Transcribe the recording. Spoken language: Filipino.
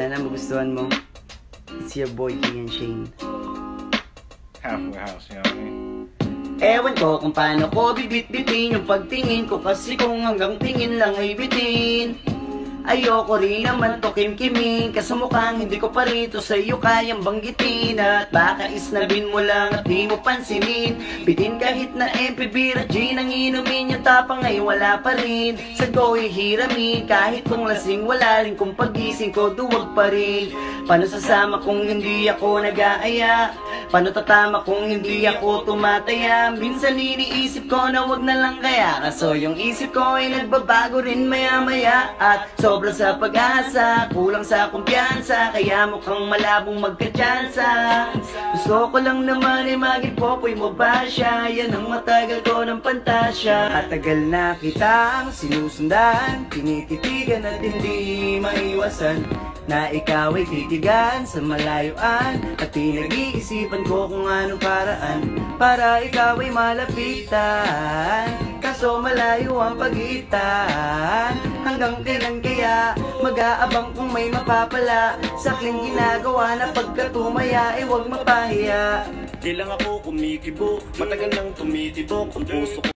Sana magustuhan mo. It's your boy, King and Shane. Halfway house, you know what I mean? Ewan ko kung paano ko bibit-bitin yung pagtingin ko kasi kung hanggang tingin lang ay bitin Ayoko rin naman to kimkimin Kaso mukhang hindi ko pa rito sa iyo kayang banggitin. At baka isnabin mo lang at di mo pansinin. Bitin kahit na MPB at gin ang inumin Yung tapang ay wala pa rin. Sa ko ihiramin Kahit kung lasing wala rin Kung pagising ko duwag pa rin. Paano sasama kung hindi ako nag-aaya Paano tatama kung hindi ako tumataya. Minsan iniisip ko na wag na lang kaya. Kaso yung isip ko ay nagbabago rin maya maya At sobra sa pag-asa Kulang sa kumpiyansa. Kaya mukhang malabong magkatsansa. Gusto ko lang naman ay maging popoy mo ba siya? Yan ang matagal ko ng pantasya. At tagal na kitang sinusundan. Tinititigan at hindi maiwasan na ikaw ay titigan sa malayuan. At pinag-iisipan ko kung anong paraan Para ikaw ay malapitan. Kaso malayo ang pagitan Hanggang kailan kaya Mag-aabang kung may mapapala? Sa aking ginagawa na pagkatumaya Ay huwag mapahiya. Di lang ako kumikibo Matagal nang tumitibok Ang puso ko